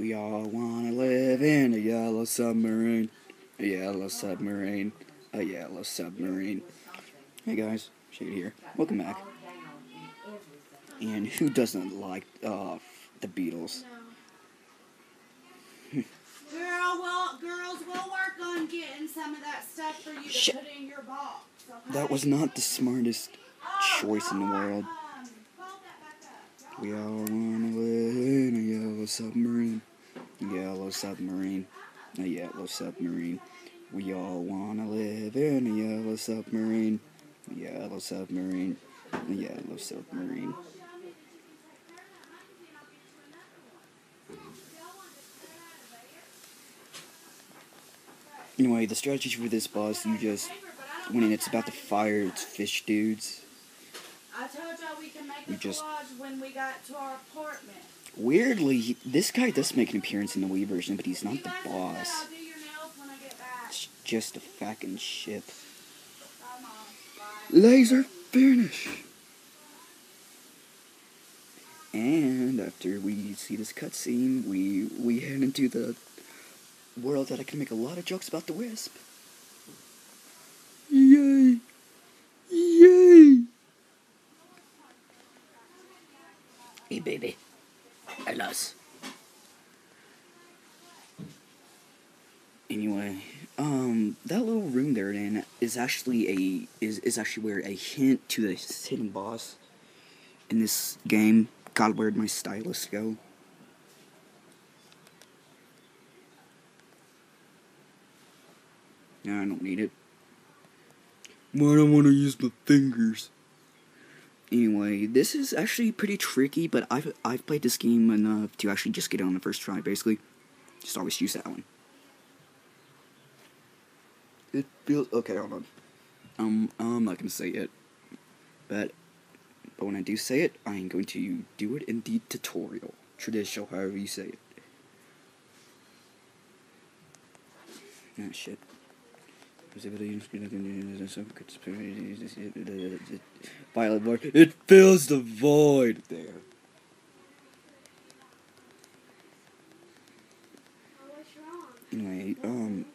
We all wanna live in a yellow submarine. A yellow submarine. A yellow submarine. Hey guys, Shade here. Welcome back. And who doesn't like uh, the Beatles? Girl, well, girls, we'll work on getting some of that stuff for you to Shit. put in your box. Okay? That was not the smartest Oh, choice in the world. um, fold that back up. We all wanna live in a yellow submarine. Yellow submarine. Uh, a yellow submarine. We all wanna live in a yellow submarine. A yellow submarine. Uh, a yellow submarine. Anyway, the strategy for this boss, you just, when it's about to fire its fish dudes, I told y'all we can make You just- collage when we got to our apartment. weirdly, he- this guy does make an appearance in the Wii version, but he's not the boss. I'll do your nails when I get back. It's just a fucking ship. Bye, Mom. Bye. Laser finish. And after we see this cutscene, we we head into the world that I can make a lot of jokes about the Wisp. Yay! Yay! Hey baby, Anyway, um, that little room they're in is actually a is is actually where a hint to the hidden boss in this game. God, where'd my stylus go? Yeah, I don't need it. I want to use my fingers? Anyway, this is actually pretty tricky, but I've I've played this game enough to actually just get it on the first try. Basically, just always use that one. It feels okay. Hold on. Um, I'm not gonna say it, but but when I do say it, I am going to do it in the tutorial, traditional, however you say it. Ah, shit. Violet void. It fills the void. There. Anyway, um,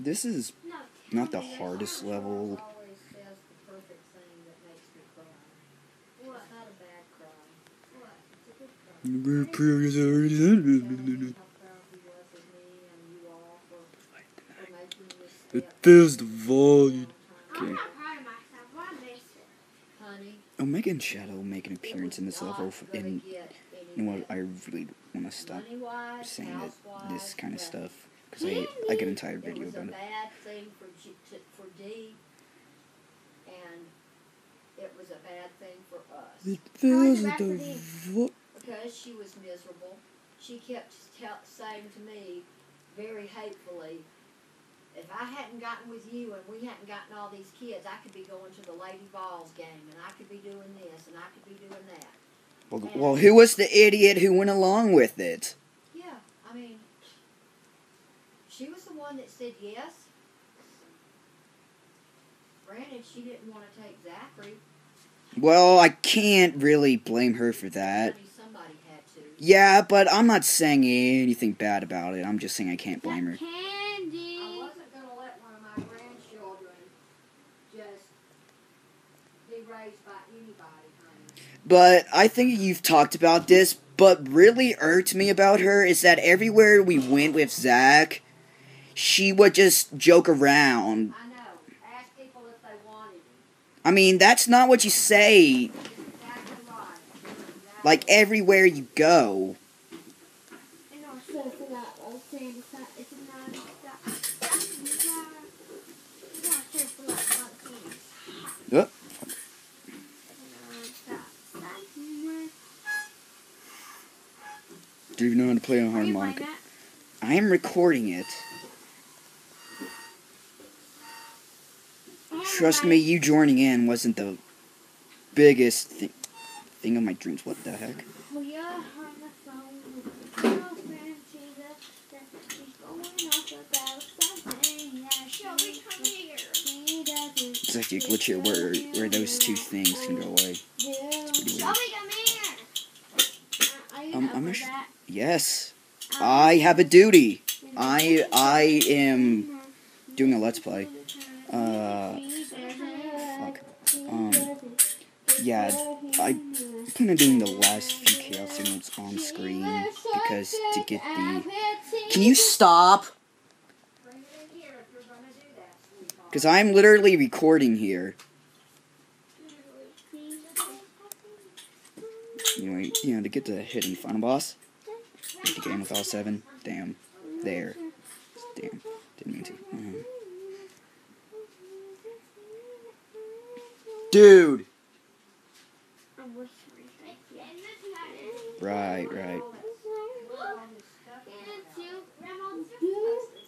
this is not the tell me hardest what's level. Miss it. Honey, oh, Omega and Shadow make an appearance in this level, not f- gonna and you know what? I really want to stop saying that this kind of stuff because I I get an entire video about it. bad thing for G, to, for D, and it was a bad thing for us. It fills fills the the the void. because she was miserable. She kept tell, saying to me, very hatefully, if I hadn't gotten with you and we hadn't gotten all these kids, I could be going to the Lady Balls game and I could be doing this and I could be doing that. Well, well, who was the idiot who went along with it? Yeah, I mean, she was the one that said yes. Granted, she didn't want to take Zachary. Well, I can't really blame her for that. Honey, somebody had to. Yeah, but I'm not saying anything bad about it. I'm just saying I can't blame her. Candy. I wasn't going to let one of my grandchildren just be raised by anybody, honey. But I think you've talked about this. But really irked me about her is that everywhere we went with Zach, she would just joke around. I know. Ask people if they wanted. I mean, that's not what you say. Exactly right. Exactly. Like everywhere you go. Do you know how to play a Are you playing harmonica? I am recording it. Trust me, you joining in wasn't the biggest thi- thing of my dreams. What the heck? We are on the phone with a girlfriend. She's upset. She's going off about something that Shelby, she come here. She doesn't. It's actually a glitch here where, where those two things can go away. do. pretty weird. Shelby, come here. Uh, are you Um, I'm actu- that? Yes. I have a duty. I I am doing a let's play. Uh, fuck. Um, yeah, I plan on doing the last few chaos signals on screen because to get the. Can you stop? Because I'm literally recording here. Anyway, you know, to get to the hidden final boss, beat the game with all seven. Damn. There. Damn. Didn't mean to. Mhm. Dude! Right, right.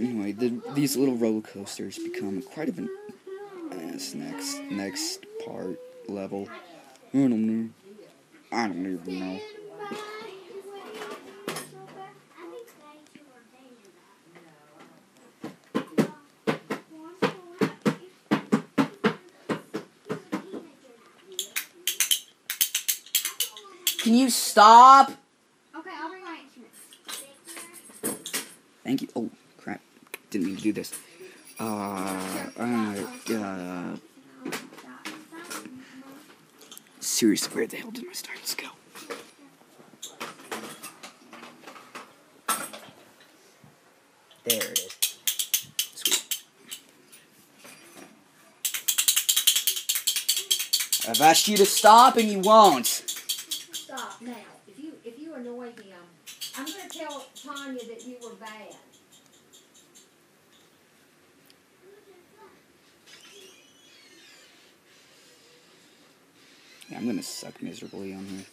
Anyway, the, these little roller coasters become quite of an ass next next part level. I don't know. I don't even know. Can you stop? Okay, I'll bring my instruments. Thank you. Oh crap! Didn't mean to do this. Uh, uh, uh seriously, where the hell did my stars go? There it is. Sweet. I've asked you to stop and you won't. Stop now. If you if you annoy him, I'm gonna tell Tanya that you were bad. Yeah, I'm gonna suck miserably on here.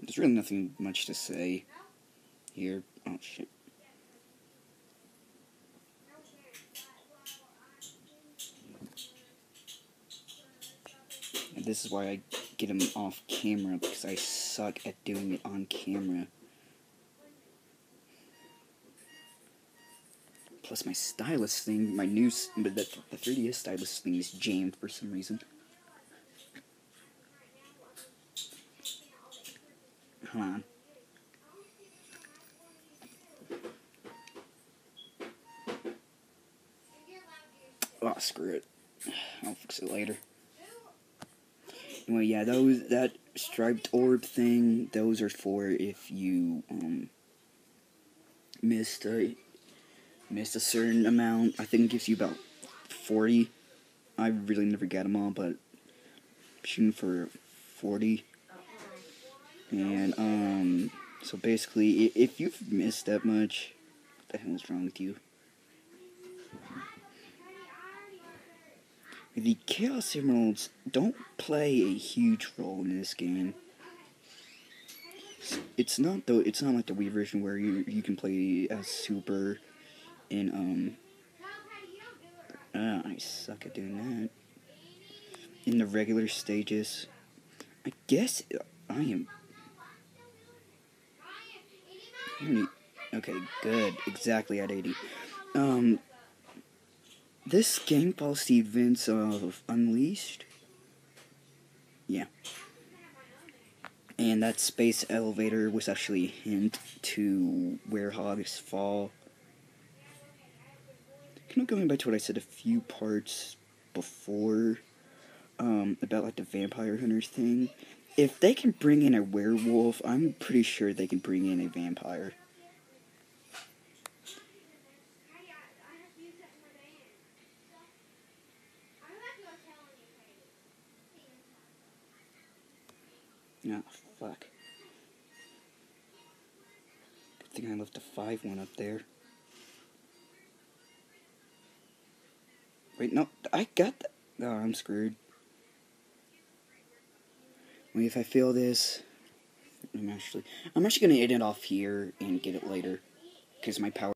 There's really nothing much to say here. Oh shit. This is why I get him off camera because I suck at doing it on camera. Plus my stylus thing, my new, but the, the 3DS stylus thing is jammed for some reason. Hold on. Oh, screw it. I'll fix it later. Anyway, yeah, those that striped orb thing, those are for if you um missed a missed a certain amount. I think it gives you about forty. I really never get them all, but shooting for forty. And um, so basically, if you've missed that much, what the hell is wrong with you? The Chaos Emeralds don't play a huge role in this game. It's not though. It's not like the Wii version where you you can play as Super, and um. Ah, I suck at doing that. In the regular stages, I guess I am. Okay, good. Exactly at 80. Um, this game follows the events of Unleashed. Yeah. And that space elevator was actually a hint to where Hogs fall. Kind of going back to what I said a few parts before um, about like the vampire hunters thing. If they can bring in a werewolf, I'm pretty sure they can bring in a vampire. Oh, fuck. Good thing I left a 5 1 up there. Wait, no, I got that. Oh, I'm screwed. Wait, if I fail this, I'm actually, I'm actually gonna end it off here and get it later, because my power.